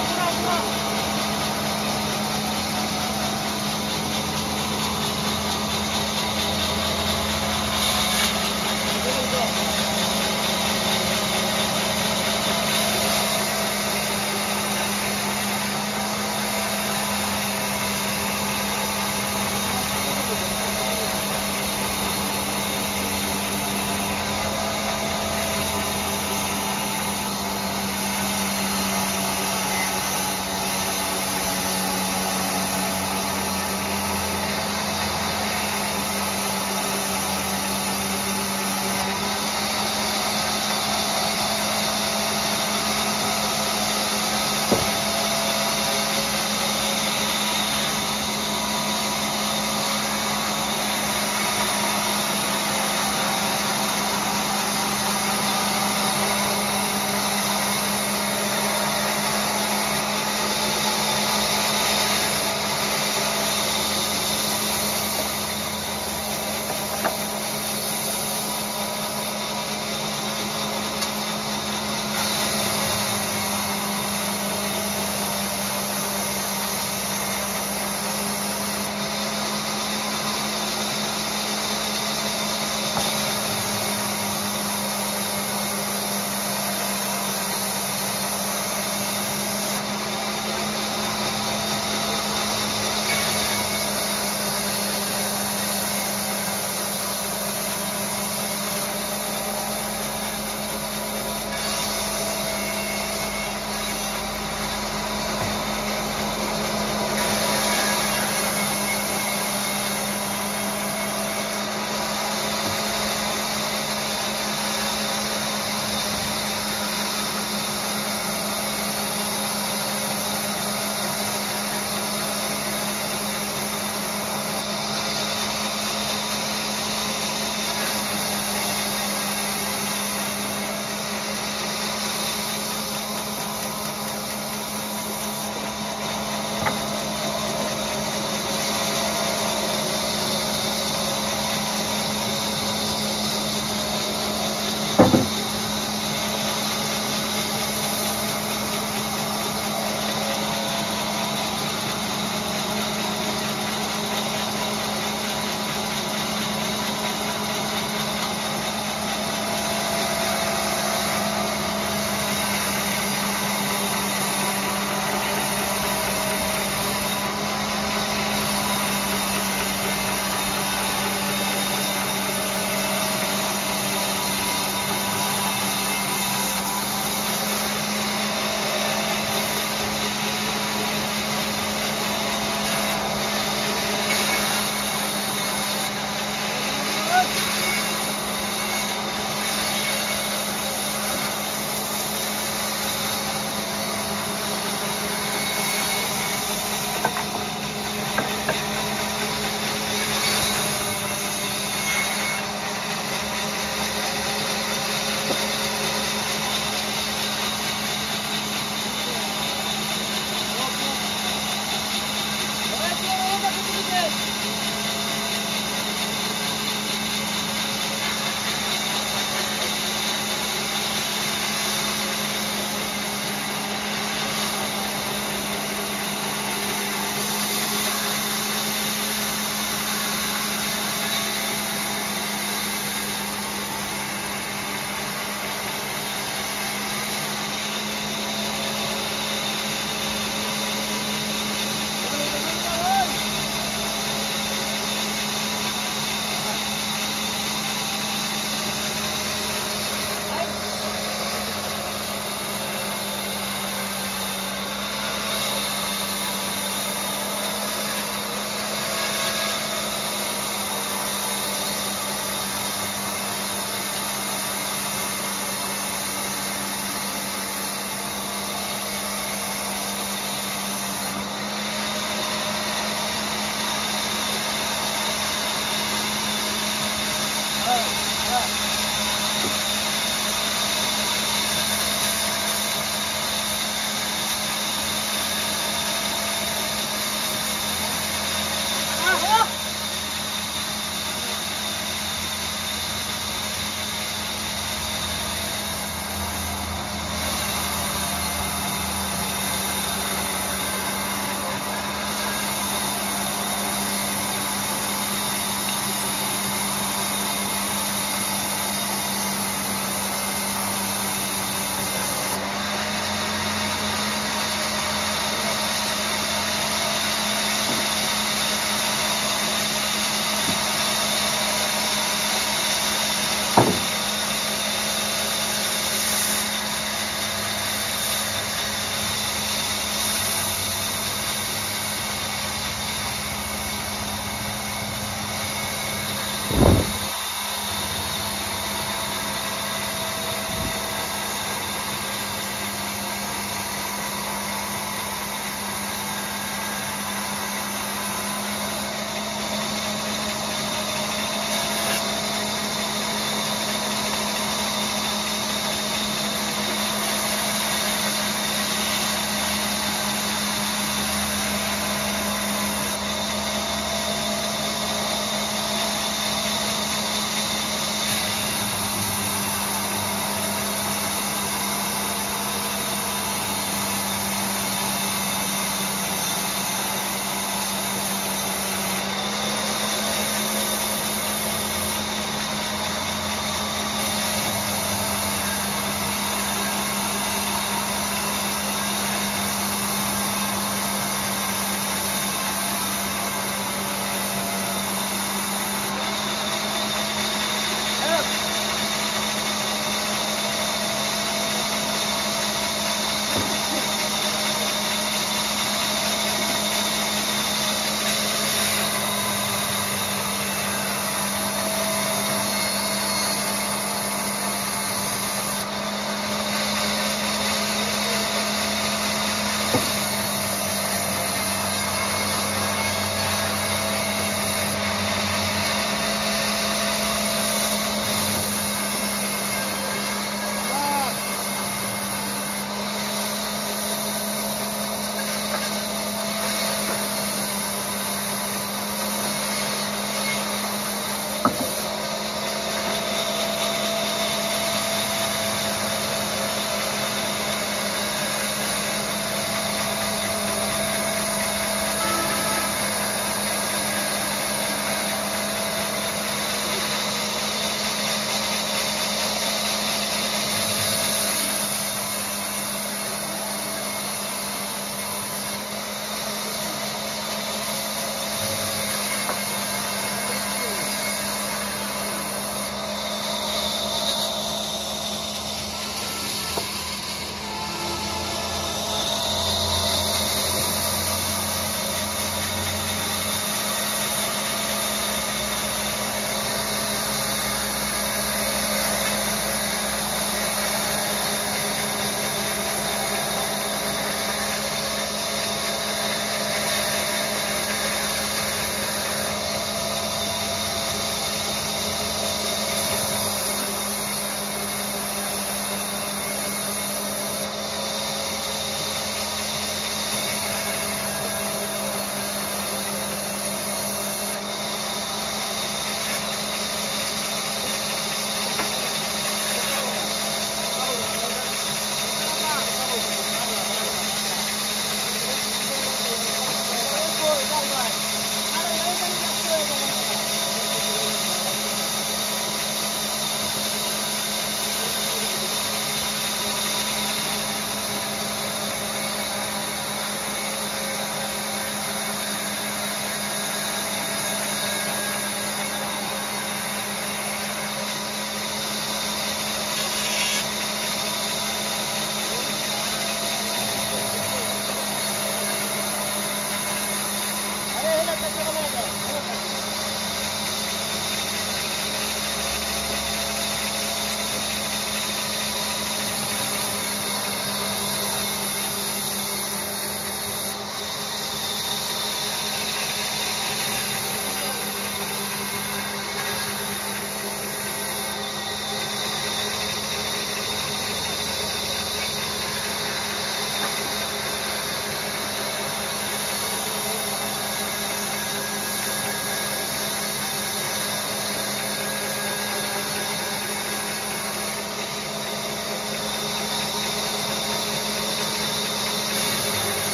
Come on, come.